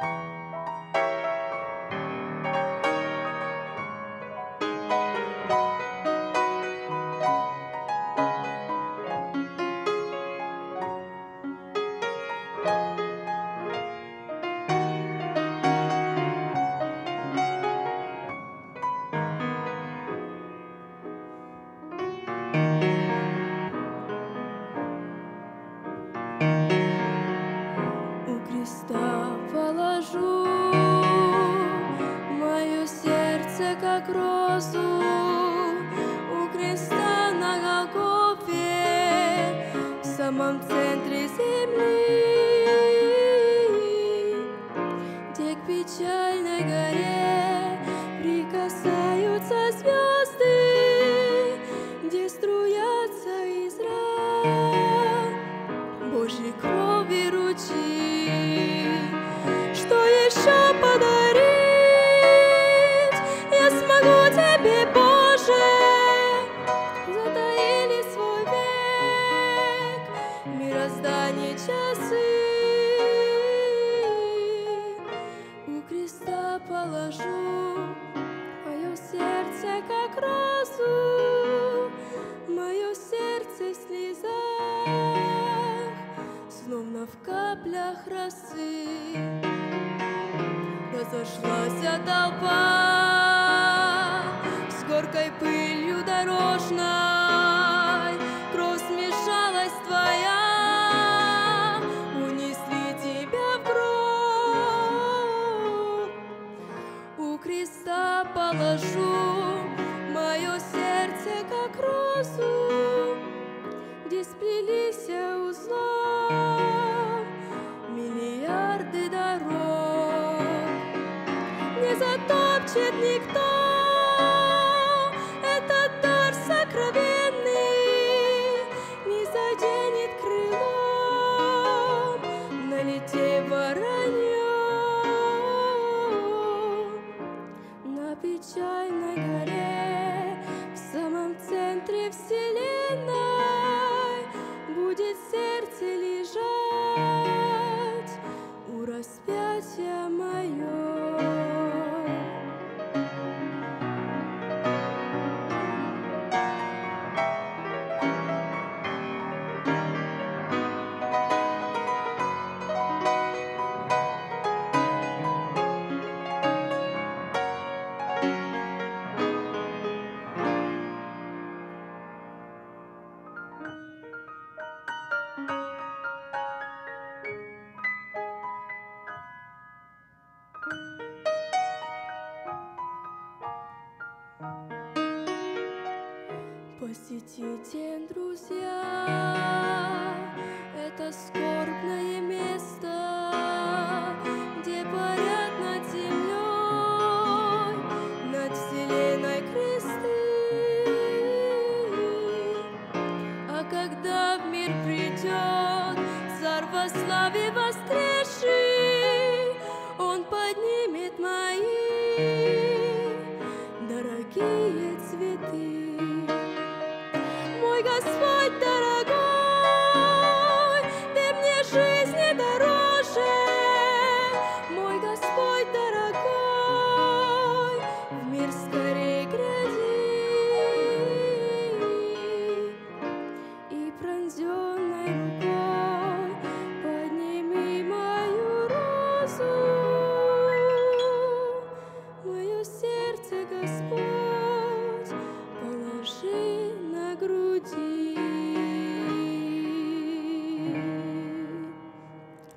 У самом центре земли, где к печальной горе прикасаются звезды, где струятся из часы. У креста положу мое сердце, как розу, мое сердце в слезах, словно в каплях росы. Разошлась толпа положу мое сердце, как розу, где сплелись узлом миллиарды дорог. Не затопчет никто распятия мое. Посети день, друзья, это скорбное место, где парят над землей, над вселенной кресты. А когда в мир придет, царь во славе воскрешит,